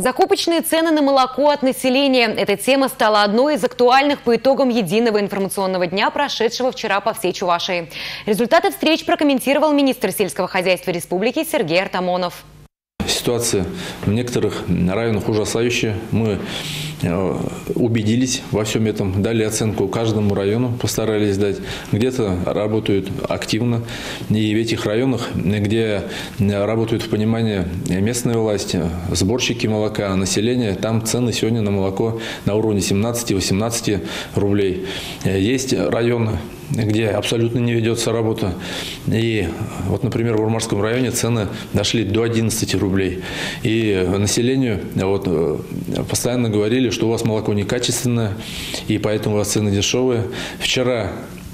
Закупочные цены на молоко от населения. Эта тема стала одной из актуальных по итогам единого информационного дня, прошедшего вчера по всей Чувашии. Результаты встреч прокомментировал министр сельского хозяйства республики Сергей Артамонов. Ситуация в некоторых районах ужасающая. Мы э, убедились во всем этом, дали оценку каждому району, постарались дать. Где-то работают активно, и в этих районах, где работают в понимании местной власти, сборщики молока, население, там цены сегодня на молоко на уровне 17-18 рублей. Есть районы, где абсолютно не ведется работа. И вот, например, в Урмарском районе цены дошли до 11 рублей. И населению вот, э, постоянно говорили, что у вас молоко некачественное, и поэтому у вас цены дешевые. Вчера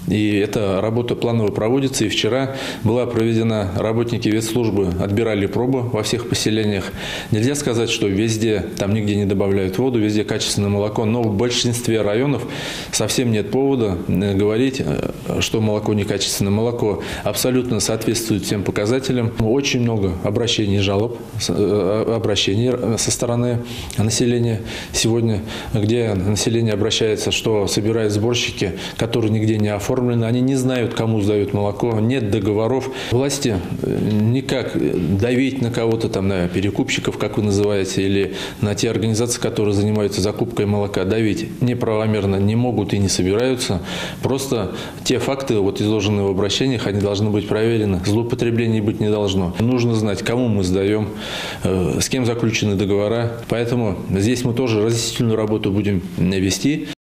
и эта работа планово проводится. И вчера была проведена, работники ветслужбы отбирали пробы во всех поселениях. Нельзя сказать, что везде, там нигде не добавляют воду, везде качественное молоко. Но в большинстве районов совсем нет повода э, говорить, э, что молоко некачественное. Молоко абсолютно соответствует всем показателям. Очень много обращений, жалоб, э, обращений со стороны населения сегодня, где население обращается, что собирают сборщики, которые нигде не оформлены оформлены, они не знают, кому сдают молоко, нет договоров. Власти э, никак давить на кого-то, там, на перекупщиков, как вы называете, или на те организации, которые занимаются закупкой молока, давить неправомерно не могут и не собираются. Просто те факты, вот изложенные в обращениях, они должны быть проверены. Злоупотреблений быть не должно. Нужно знать, кому мы сдаем, э, с кем заключены договора. Поэтому здесь мы тоже разъяснительную работу будем вести.